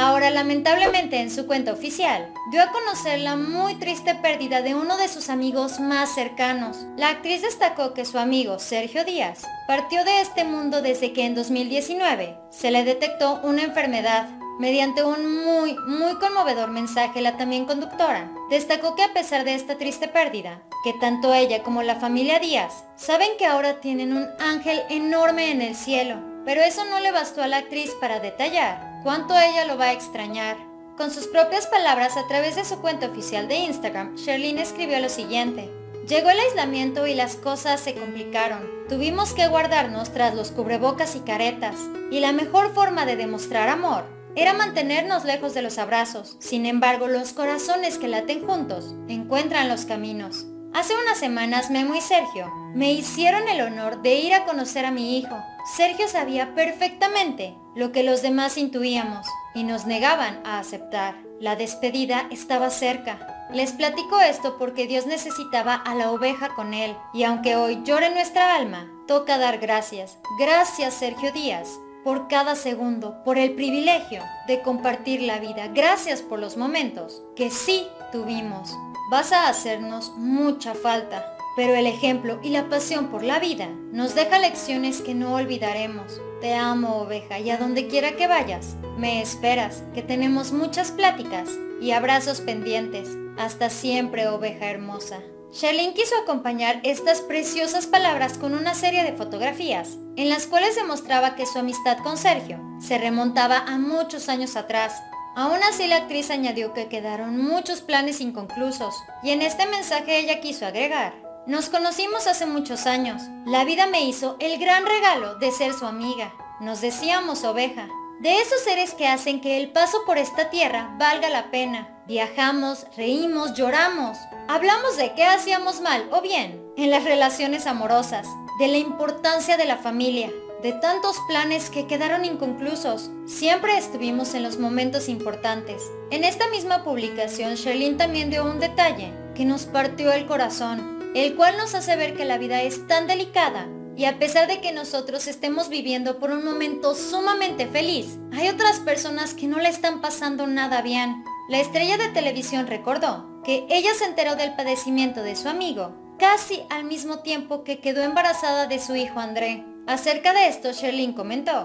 Ahora lamentablemente en su cuenta oficial dio a conocer la muy triste pérdida de uno de sus amigos más cercanos. La actriz destacó que su amigo Sergio Díaz partió de este mundo desde que en 2019 se le detectó una enfermedad Mediante un muy, muy conmovedor mensaje, la también conductora destacó que a pesar de esta triste pérdida, que tanto ella como la familia Díaz saben que ahora tienen un ángel enorme en el cielo, pero eso no le bastó a la actriz para detallar cuánto ella lo va a extrañar. Con sus propias palabras a través de su cuenta oficial de Instagram, Sherlyn escribió lo siguiente. Llegó el aislamiento y las cosas se complicaron. Tuvimos que guardarnos tras los cubrebocas y caretas. Y la mejor forma de demostrar amor era mantenernos lejos de los abrazos. Sin embargo, los corazones que laten juntos encuentran los caminos. Hace unas semanas Memo y Sergio me hicieron el honor de ir a conocer a mi hijo. Sergio sabía perfectamente lo que los demás intuíamos y nos negaban a aceptar. La despedida estaba cerca. Les platico esto porque Dios necesitaba a la oveja con él y aunque hoy llore nuestra alma, toca dar gracias. Gracias Sergio Díaz por cada segundo, por el privilegio de compartir la vida. Gracias por los momentos que sí tuvimos. Vas a hacernos mucha falta, pero el ejemplo y la pasión por la vida nos deja lecciones que no olvidaremos. Te amo, oveja, y a donde quiera que vayas, me esperas, que tenemos muchas pláticas y abrazos pendientes. Hasta siempre, oveja hermosa. Sherlyn quiso acompañar estas preciosas palabras con una serie de fotografías, en las cuales demostraba que su amistad con Sergio se remontaba a muchos años atrás. Aún así la actriz añadió que quedaron muchos planes inconclusos, y en este mensaje ella quiso agregar, nos conocimos hace muchos años, la vida me hizo el gran regalo de ser su amiga, nos decíamos oveja, de esos seres que hacen que el paso por esta tierra valga la pena. Viajamos, reímos, lloramos. Hablamos de qué hacíamos mal o bien en las relaciones amorosas, de la importancia de la familia, de tantos planes que quedaron inconclusos. Siempre estuvimos en los momentos importantes. En esta misma publicación, Sherlyn también dio un detalle que nos partió el corazón, el cual nos hace ver que la vida es tan delicada y a pesar de que nosotros estemos viviendo por un momento sumamente feliz, hay otras personas que no le están pasando nada bien. La estrella de televisión recordó que ella se enteró del padecimiento de su amigo casi al mismo tiempo que quedó embarazada de su hijo André. Acerca de esto, Sherlyn comentó,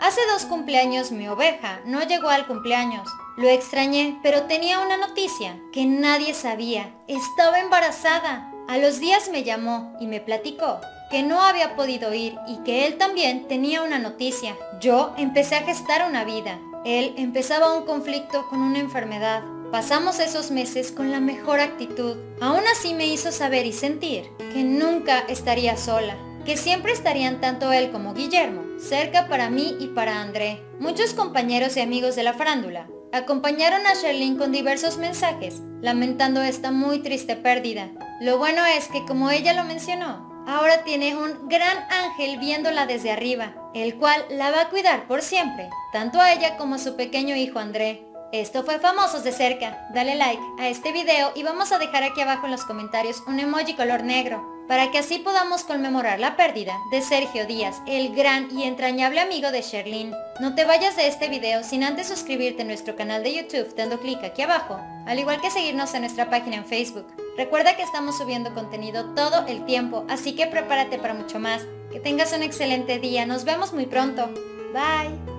Hace dos cumpleaños mi oveja no llegó al cumpleaños. Lo extrañé, pero tenía una noticia que nadie sabía. Estaba embarazada. A los días me llamó y me platicó que no había podido ir y que él también tenía una noticia. Yo empecé a gestar una vida. Él empezaba un conflicto con una enfermedad. Pasamos esos meses con la mejor actitud. Aún así me hizo saber y sentir que nunca estaría sola, que siempre estarían tanto él como Guillermo cerca para mí y para André. Muchos compañeros y amigos de la farándula acompañaron a Sherlyn con diversos mensajes, lamentando esta muy triste pérdida. Lo bueno es que como ella lo mencionó, ahora tiene un gran ángel viéndola desde arriba, el cual la va a cuidar por siempre, tanto a ella como a su pequeño hijo André. Esto fue Famosos de Cerca. Dale like a este video y vamos a dejar aquí abajo en los comentarios un emoji color negro para que así podamos conmemorar la pérdida de Sergio Díaz, el gran y entrañable amigo de Sherlyn. No te vayas de este video sin antes suscribirte a nuestro canal de YouTube dando clic aquí abajo, al igual que seguirnos en nuestra página en Facebook. Recuerda que estamos subiendo contenido todo el tiempo, así que prepárate para mucho más. Que tengas un excelente día, nos vemos muy pronto. Bye.